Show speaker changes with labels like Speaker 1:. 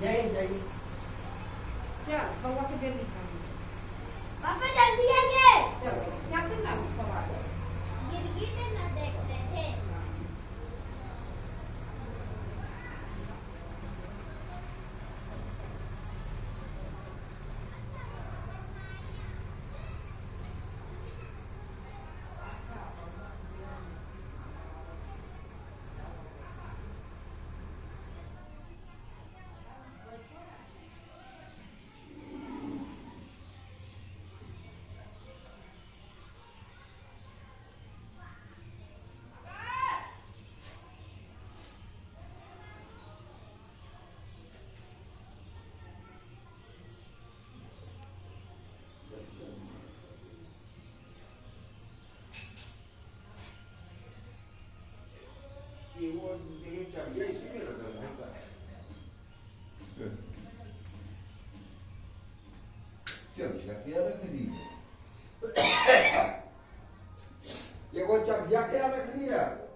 Speaker 1: जय जय
Speaker 2: क्या भगवान के जय दिखा
Speaker 3: eu ninguém sabia e se virou. Então, que era criança. Chegou Xavier que era criança.